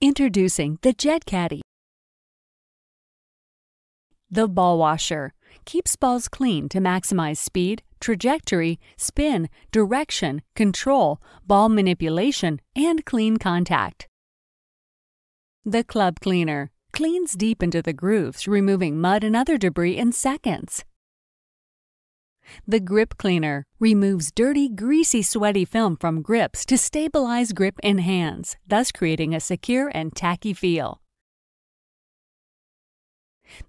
Introducing the Jet Caadee. The Ball Washer keeps balls clean to maximize speed, trajectory, spin, direction, control, ball manipulation, and clean contact. The Club Cleaner cleans deep into the grooves, removing mud and other debris in seconds. The Grip Cleaner removes dirty, greasy, sweaty film from grips to stabilize grip in hands, thus creating a secure and tacky feel.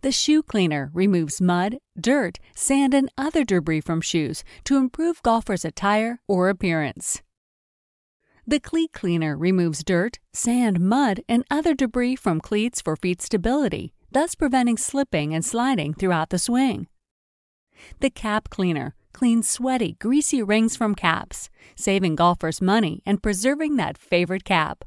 The Shoe Cleaner removes mud, dirt, sand, and other debris from shoes to improve golfers' attire or appearance. The Cleat Cleaner removes dirt, sand, mud, and other debris from cleats for feet stability, thus preventing slipping and sliding throughout the swing. The Cap Cleaner cleans sweaty, greasy rings from caps, saving golfers money and preserving that favorite cap.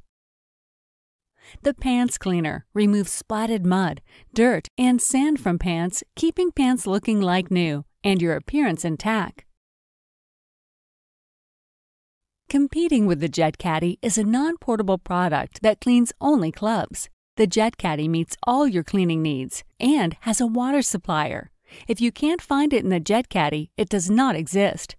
The Pants Cleaner removes splatted mud, dirt, and sand from pants, keeping pants looking like new and your appearance intact. Competing with the Jet Caadee is a non portable product that cleans only clubs. The Jet Caadee meets all your cleaning needs and has a water supplier. If you can't find it in the Jet Caadee, it does not exist.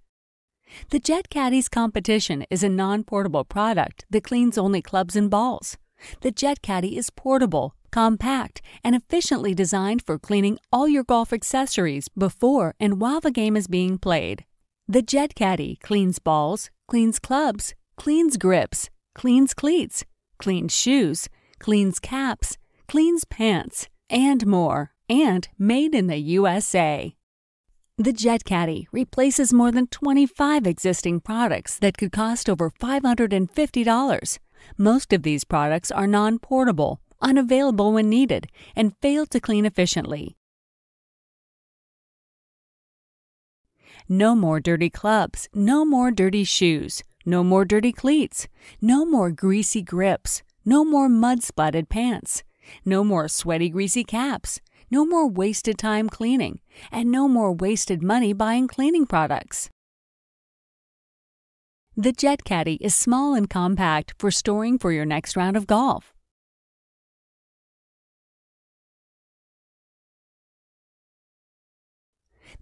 The Jet Caadee's competition is a non portable product that cleans only clubs and balls. The Jet Caadee is portable, compact, and efficiently designed for cleaning all your golf accessories before and while the game is being played. The Jet Caadee cleans balls, cleans clubs, cleans grips, cleans cleats, cleans shoes, cleans caps, cleans pants, and more, and made in the USA. The Jet Caadee replaces more than 25 existing products that could cost over $550. Most of these products are non portable, unavailable when needed, and fail to clean efficiently. No more dirty clubs, no more dirty shoes, no more dirty cleats, no more greasy grips, no more mud spotted pants, no more sweaty, greasy caps, no more wasted time cleaning, and no more wasted money buying cleaning products. The Jet Caadee is small and compact for storing for your next round of golf.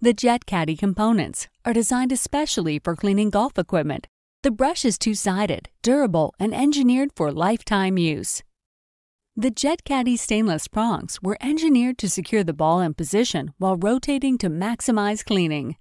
The Jet Caadee components are designed especially for cleaning golf equipment. The brush is two sided, durable, and engineered for lifetime use. The Jet Caadee stainless prongs were engineered to secure the ball in position while rotating to maximize cleaning.